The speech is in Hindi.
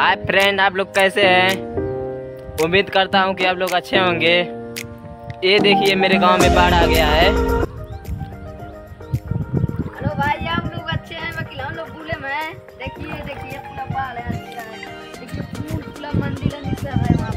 हाय फ्रेंड आप लोग कैसे हैं? उम्मीद करता हूँ कि आप लोग अच्छे होंगे। ये देखिए, मेरे गाँव में बाढ़ आ गया है। हेलो भाई, आप लोग अच्छे हैं? वकील हम लोग भूले में। देखिए देखिए, पूरा बाढ़ है अच्छा है। देखिए पूरा मंदिर है, नीचे है।